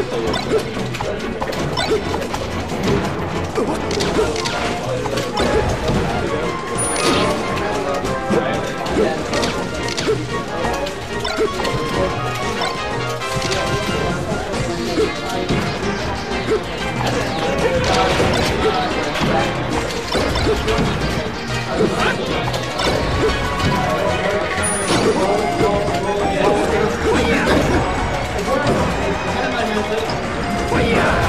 Oh, my God. 飞呀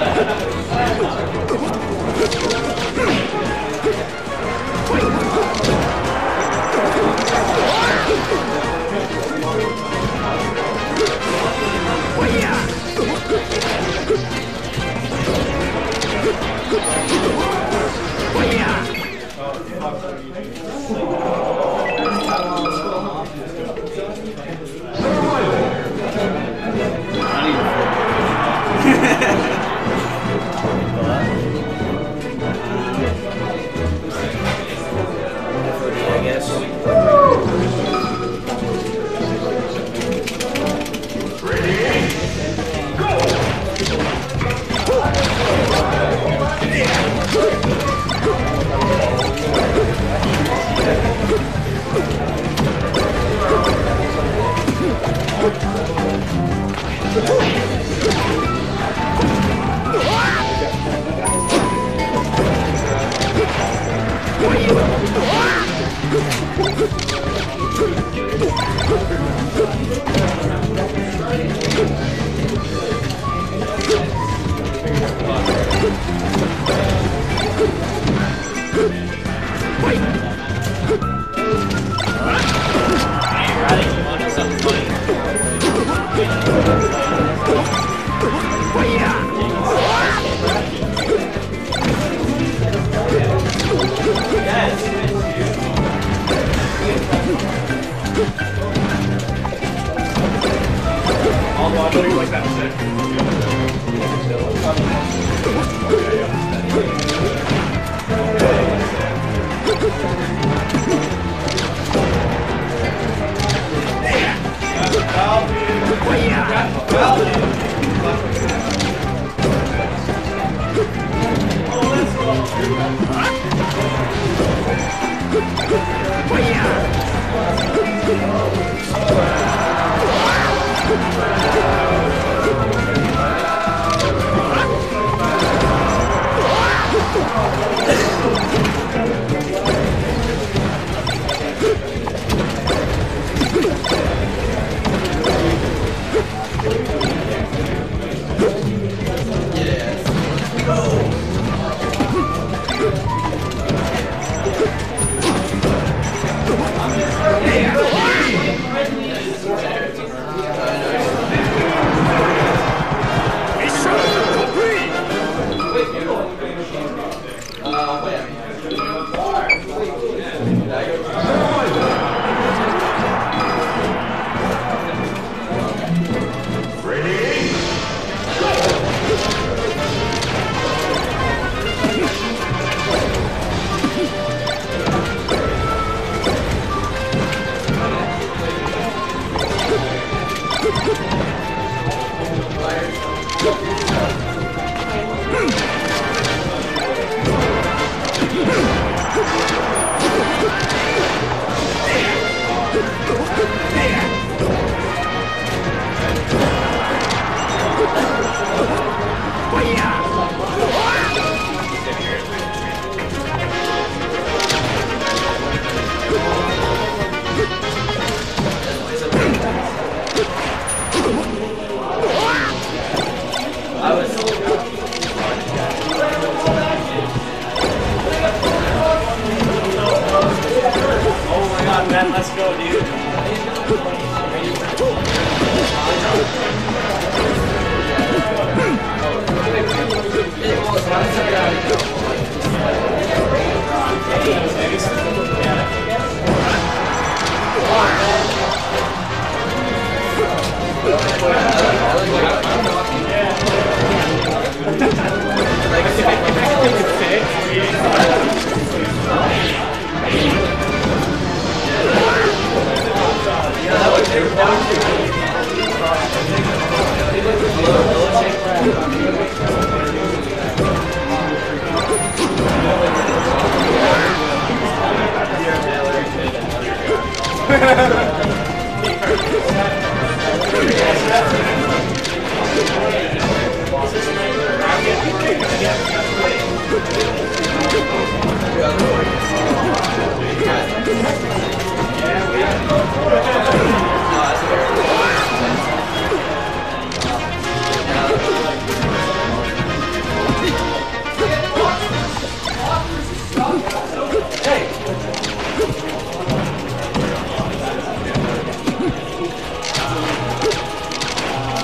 Ha ha ha.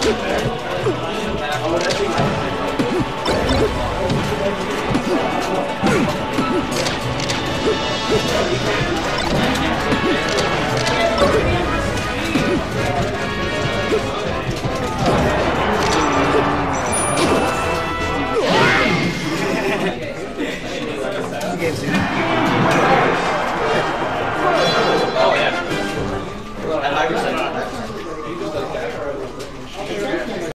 Game's